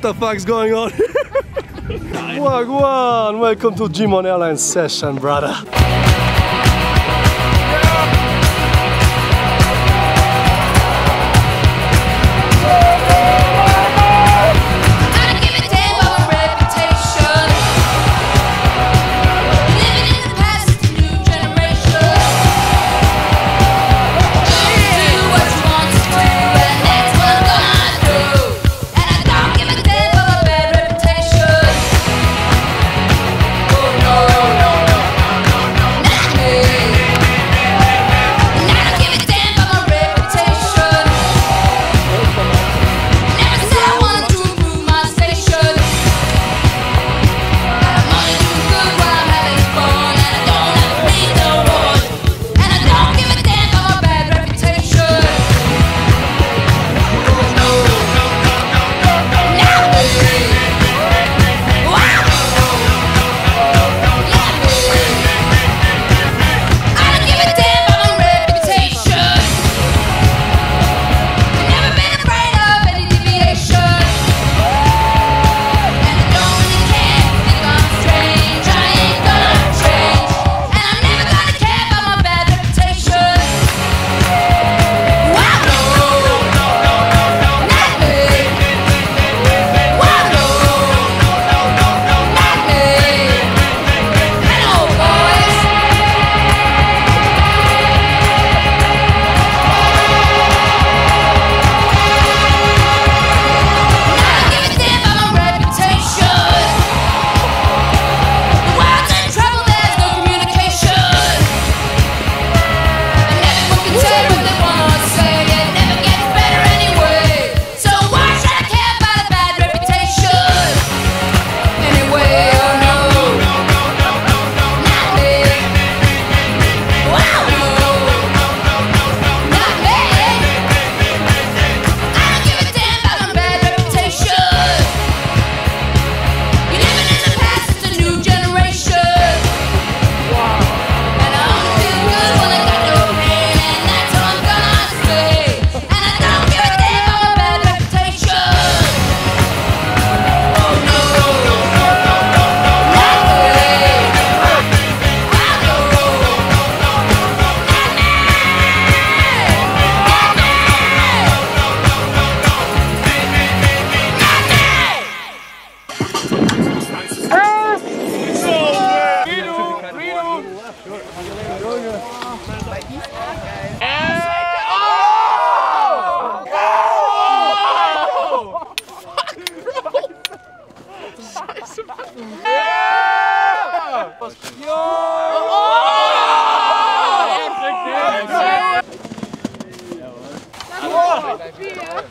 What the fuck's going on? Wagwan! Welcome to G-Mon Airlines session, brother.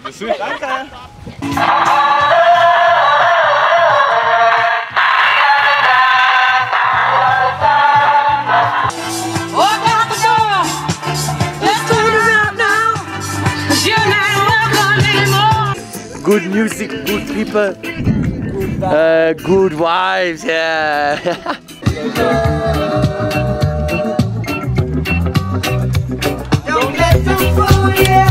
Good music, good people, uh, good vibes, yeah. Don't get too fool, yeah.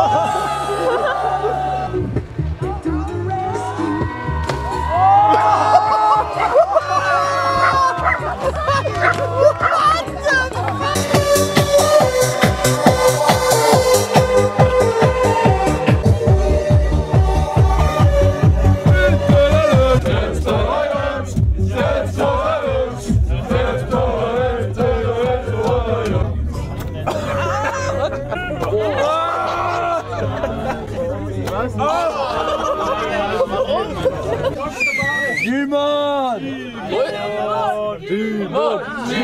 Oh!